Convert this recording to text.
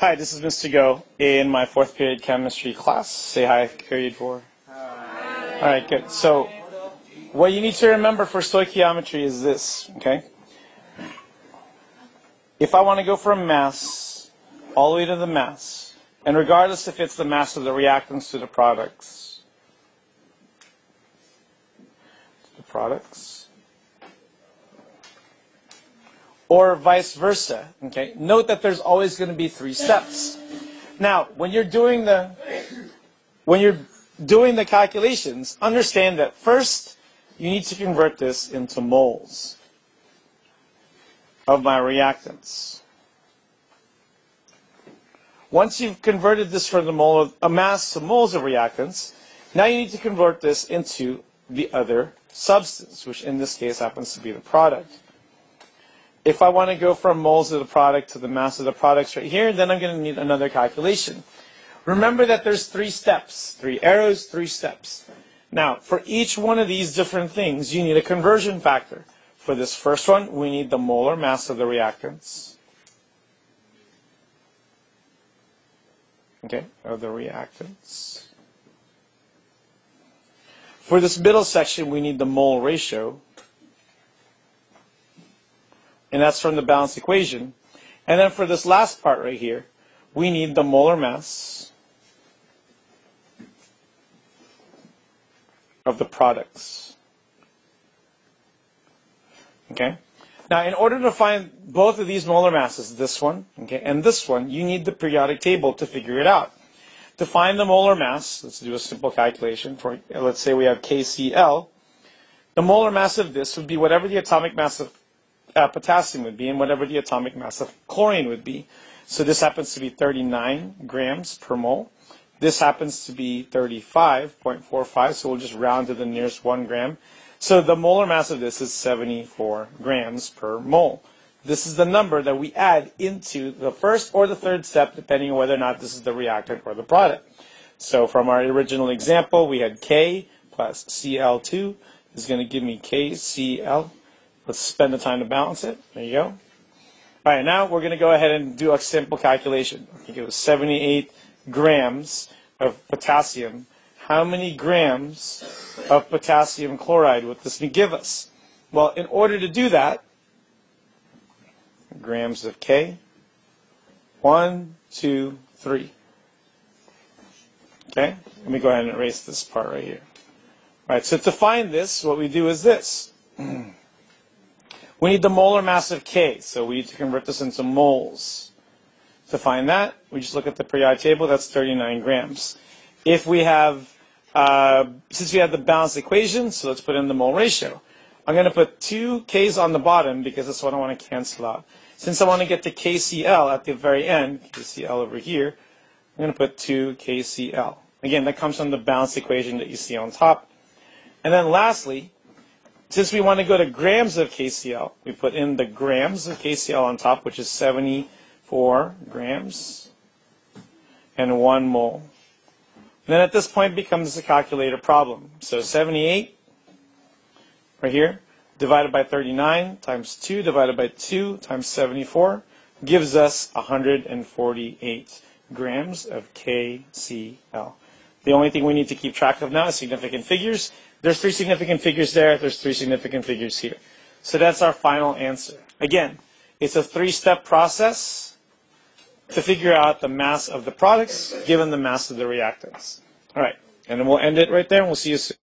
Hi, this is Mr. Go in my fourth period chemistry class. Say hi, period four. Hi. All right, good. So, what you need to remember for stoichiometry is this, okay? If I want to go from mass all the way to the mass, and regardless if it's the mass of the reactants to the products, the products, or vice versa. Okay. Note that there's always going to be three steps. Now, when you're doing the when you're doing the calculations, understand that first you need to convert this into moles of my reactants. Once you've converted this from the mole of a mass to moles of reactants, now you need to convert this into the other substance, which in this case happens to be the product. If I want to go from moles of the product to the mass of the products right here, then I'm going to need another calculation. Remember that there's three steps, three arrows, three steps. Now, for each one of these different things, you need a conversion factor. For this first one, we need the molar mass of the reactants. Okay, of the reactants. For this middle section, we need the mole ratio and that's from the balanced equation. And then for this last part right here, we need the molar mass of the products. Okay? Now, in order to find both of these molar masses, this one okay, and this one, you need the periodic table to figure it out. To find the molar mass, let's do a simple calculation. For Let's say we have KCl. The molar mass of this would be whatever the atomic mass of uh, potassium would be and whatever the atomic mass of chlorine would be. So this happens to be 39 grams per mole. This happens to be 35.45, so we'll just round to the nearest 1 gram. So the molar mass of this is 74 grams per mole. This is the number that we add into the first or the third step, depending on whether or not this is the reactant or the product. So from our original example, we had K plus Cl2 is going to give me KCl Let's spend the time to balance it. There you go. All right, now we're going to go ahead and do a simple calculation. I think it was 78 grams of potassium. How many grams of potassium chloride would this give us? Well, in order to do that, grams of K, one, two, three. Okay, let me go ahead and erase this part right here. All right, so to find this, what we do is this. We need the molar mass of K, so we need to convert this into moles. To find that, we just look at the periodic table, that's 39 grams. If we have, uh, since we have the balanced equation, so let's put in the mole ratio. I'm going to put two K's on the bottom because that's what I want to cancel out. Since I want to get to KCl at the very end, KCl over here, I'm going to put 2 KCl. Again, that comes from the balanced equation that you see on top. And then lastly, since we want to go to grams of KCl, we put in the grams of KCl on top, which is 74 grams and 1 mole. And then at this point becomes a calculator problem. So 78 right here divided by 39 times 2 divided by 2 times 74 gives us 148 grams of KCl. The only thing we need to keep track of now is significant figures. There's three significant figures there. There's three significant figures here. So that's our final answer. Again, it's a three-step process to figure out the mass of the products given the mass of the reactants. All right, and then we'll end it right there, and we'll see you soon.